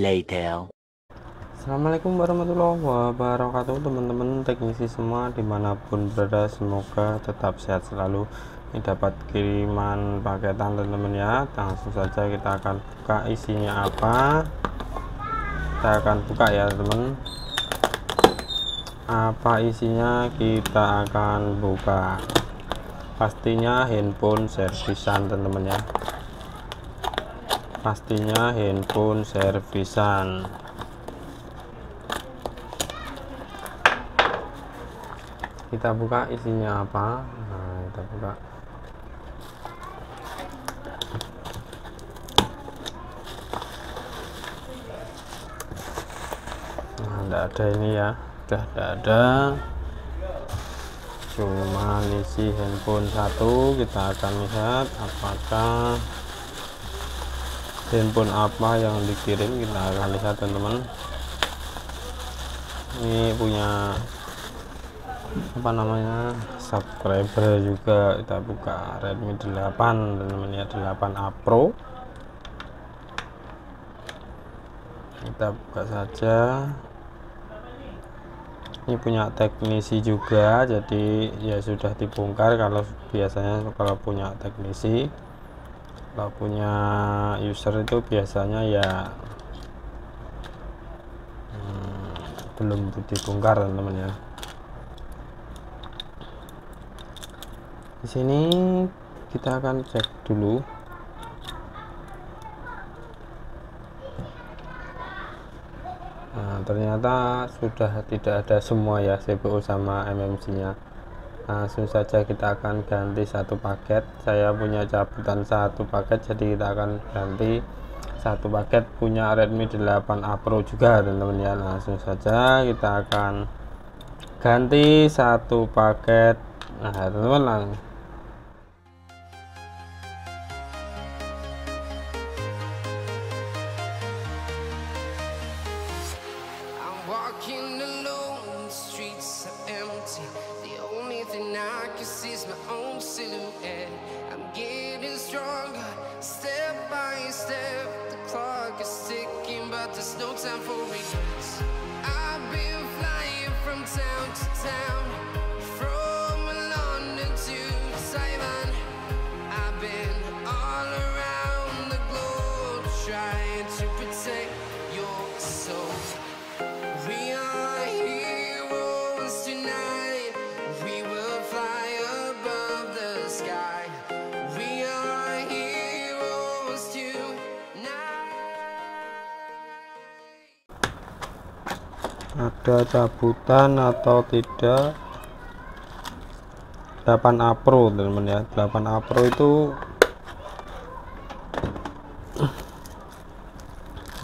later. Assalamualaikum warahmatullahi wabarakatuh teman-teman teknisi semua di mana pun berada semoga tetap sehat selalu. Ini dapat kiriman paketan teman-teman ya. Langsung saja kita akan buka isinya apa. Kita akan buka ya teman apa isinya? Kita akan buka. Pastinya handphone servisan teman-teman ya pastinya handphone servisan. Kita buka isinya apa? Nah kita buka. Nah tidak ada ini ya. Sudah tidak ada. Cuma isi handphone satu kita akan lihat apakah handphone apa yang dikirim? Kita akan lihat teman-teman. Ini punya apa namanya subscriber juga. Kita buka Redmi 8 teman-teman ya. 8A Pro. Kita buka saja. Ini punya teknisi juga jadi ya sudah dibongkar kalau biasanya kalau punya teknisi punya user itu biasanya ya hmm, belum dibongkar teman-teman ya. Di sini kita akan cek dulu. Nah ternyata sudah tidak ada semua ya CPU sama MMC nya langsung saja kita akan ganti satu paket. Saya punya cabutan satu paket jadi kita akan ganti satu paket. Punya Redmi 8A Pro juga teman-teman ya. Langsung saja kita akan ganti satu paket. Nah teman-teman ada cabutan atau tidak? 8A Pro teman-teman ya. 8A Pro itu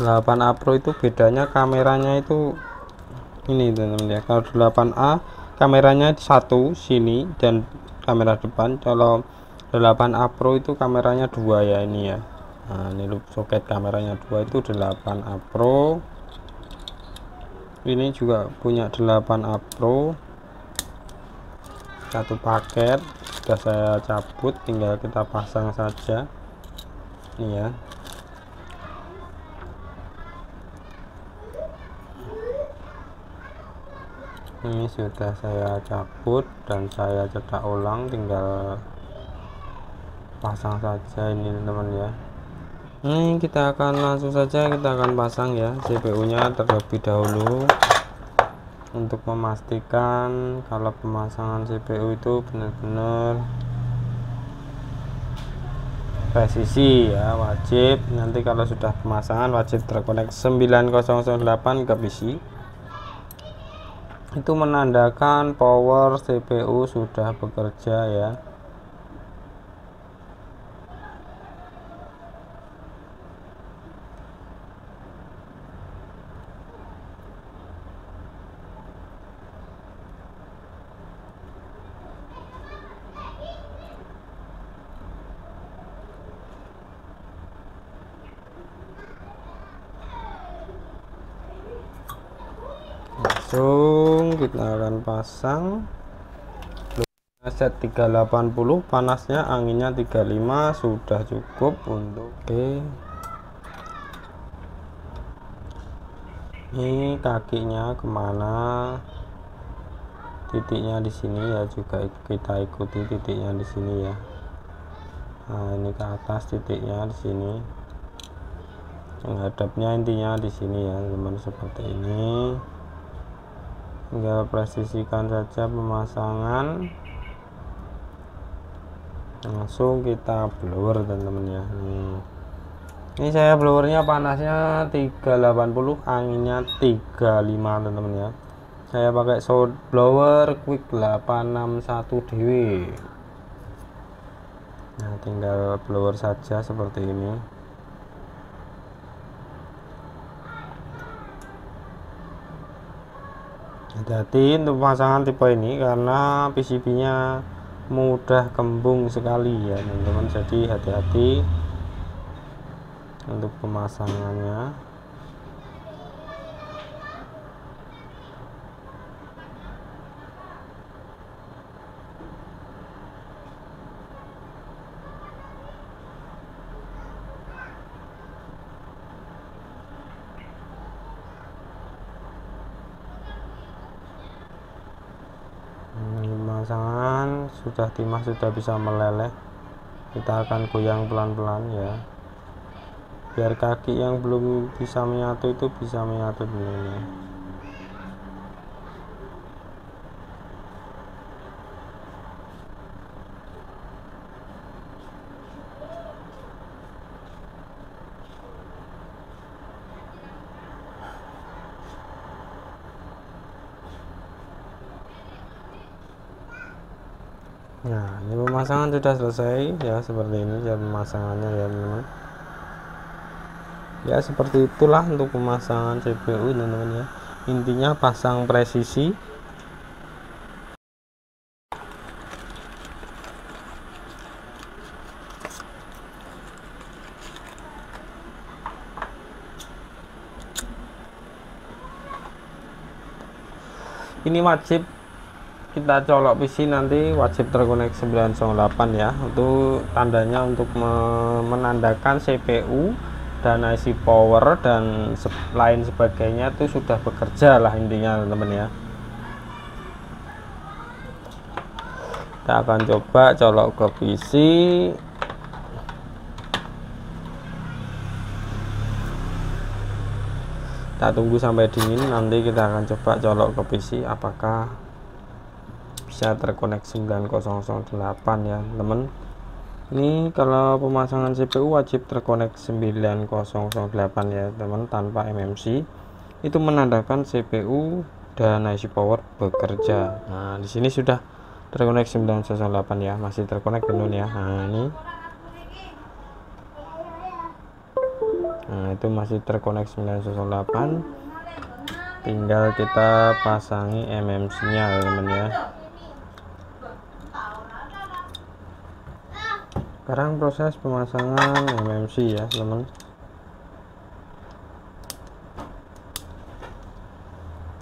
8A Pro itu bedanya kameranya itu ini teman-teman ya. Kalau 8A kameranya satu sini dan kamera depan. Kalau 8A Pro itu kameranya dua ya ini ya. Nah ini soket kameranya dua itu 8A Pro ini juga punya 8A Pro satu paket sudah saya cabut tinggal kita pasang saja. Ini ya. Ini sudah saya cabut dan saya cetak ulang tinggal pasang saja ini teman ya ini kita akan langsung saja kita akan pasang ya CPU nya terlebih dahulu. Untuk memastikan kalau pemasangan CPU itu benar-benar presisi ya wajib. Nanti kalau sudah pemasangan wajib terkonek 9008 ke PC. Itu menandakan power CPU sudah bekerja ya langsung kita akan pasang set 380 panasnya anginnya 35 sudah cukup untuk oke ini kakinya ke mana? Titiknya di sini ya juga kita ikuti titiknya di sini ya. Nah ini ke atas titiknya di sini. Menghadapnya intinya di sini ya teman seperti ini tinggal presisikan saja pemasangan. Langsung kita blower teman-teman ya. Hmm. ini saya blowernya panasnya 380 anginnya 35 teman-teman ya. Saya pakai sound blower quick 861 dw nah tinggal blower saja seperti ini hati-hati untuk pemasangan tipe ini karena PCB nya mudah kembung sekali ya teman-teman. Jadi hati-hati untuk pemasangannya pemasangan sudah timah sudah bisa meleleh kita akan goyang pelan-pelan ya. Biar kaki yang belum bisa menyatu itu bisa menyatu dulu ya Nah, ini pemasangan sudah selesai ya seperti ini ya pemasangannya ya teman-teman. Ya seperti itulah untuk pemasangan CPU teman-teman ya. Intinya pasang presisi ini wajib kita colok PC nanti wajib terkonek 908 ya. Itu tandanya untuk menandakan CPU dan IC power dan lain sebagainya itu sudah bekerja lah intinya teman-teman ya. Kita akan coba colok ke PC. Kita tunggu sampai dingin nanti kita akan coba colok ke PC. Apakah bisa terkonek 9008 ya teman. Ini kalau pemasangan CPU wajib terkonek 9008 ya teman tanpa MMC itu menandakan CPU dan IC power bekerja. Nah di sini sudah terkonek 908 ya masih terkonek belum ya. Nah ini. Nah itu masih terkonek 908 tinggal kita pasangi MMC nya teman ya sekarang proses pemasangan MMC ya teman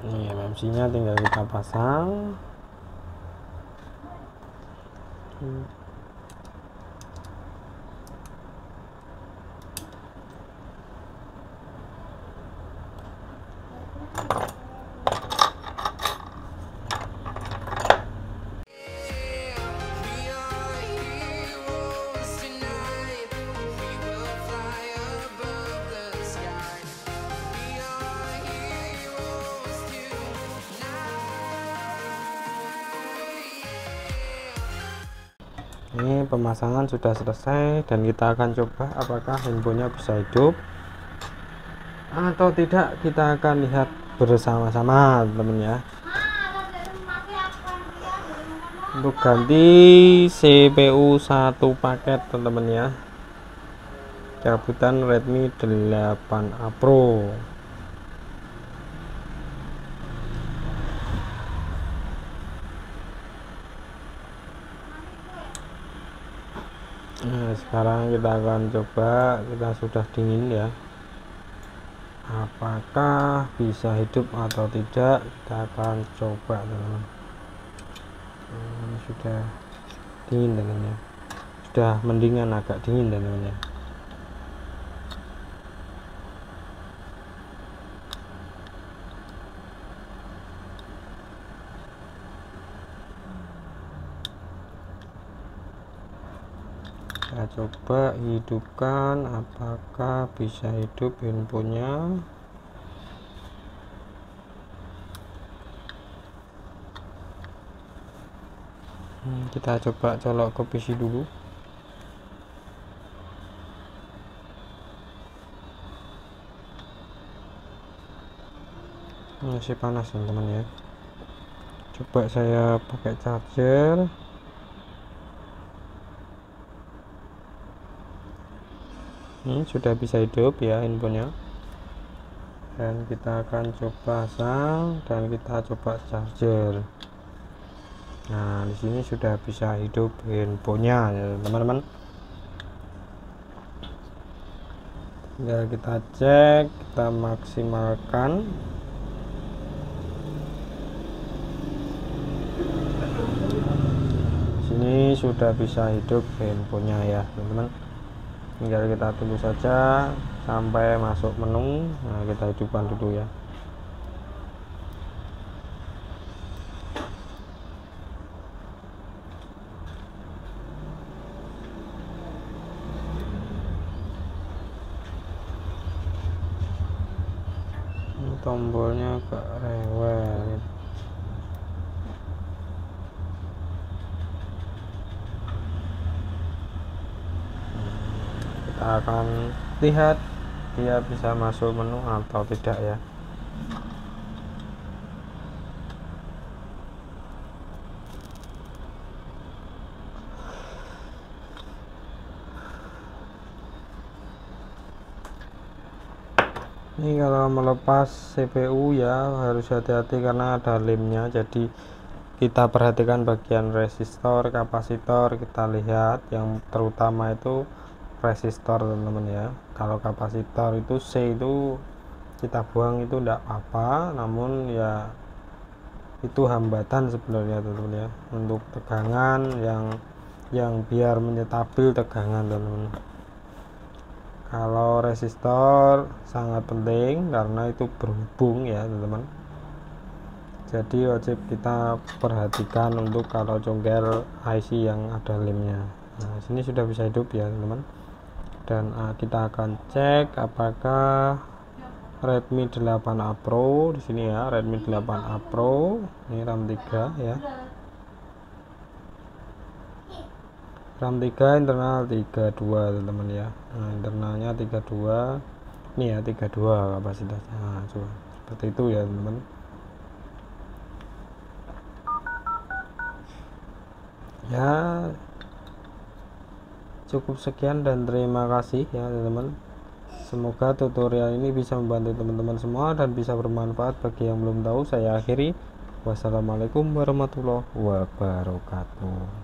ini MMC nya tinggal kita pasang hmm. Pemasangan sudah selesai dan kita akan coba apakah handphonenya bisa hidup atau tidak. Kita akan lihat bersama-sama teman ya. Untuk ganti CPU satu paket teman-teman ya. Cabutan Redmi 8A Pro nah sekarang kita akan coba kita sudah dingin ya. Apakah bisa hidup atau tidak? Kita akan coba teman ini sudah dingin teman ya. Sudah mendingan agak dingin teman coba hidupkan apakah bisa hidup handphonenya? Hmm, kita coba colok ke PC dulu. Masih panas teman-teman ya. Coba saya pakai charger ini sudah bisa hidup ya infonya dan kita akan coba pasang dan kita coba charger. Nah di sini sudah bisa hidup handphonenya ya teman-teman. Ya kita cek kita maksimalkan. Sini sudah bisa hidup handphonenya ya teman-teman tinggal kita tunggu saja sampai masuk menu. Nah kita hidupkan dulu ya. Tombolnya ke rewel kita akan lihat dia bisa masuk menu atau tidak ya. Ini kalau melepas CPU ya harus hati-hati karena ada lemnya jadi kita perhatikan bagian resistor kapasitor kita lihat yang terutama itu resistor teman-teman ya. Kalau kapasitor itu C itu kita buang itu tidak apa namun ya itu hambatan sebenarnya teman-teman ya. Untuk tegangan yang yang biar menyetabil tegangan teman-teman. Kalau resistor sangat penting karena itu berhubung ya teman-teman. Jadi wajib kita perhatikan untuk kalau congkel IC yang ada lemnya nah sini sudah bisa hidup ya teman-teman dan uh, kita akan cek apakah Redmi 8A Pro di sini ya Redmi 8A Pro ini RAM 3 ya. RAM 3 internal 32 teman-teman ya. Nah, internalnya 32 ini ya 32 kapasitasnya. Nah, coba seperti itu ya teman-teman. Ya cukup sekian dan terima kasih ya teman-teman. Semoga tutorial ini bisa membantu teman-teman semua dan bisa bermanfaat bagi yang belum tahu. Saya akhiri. Wassalamualaikum warahmatullahi wabarakatuh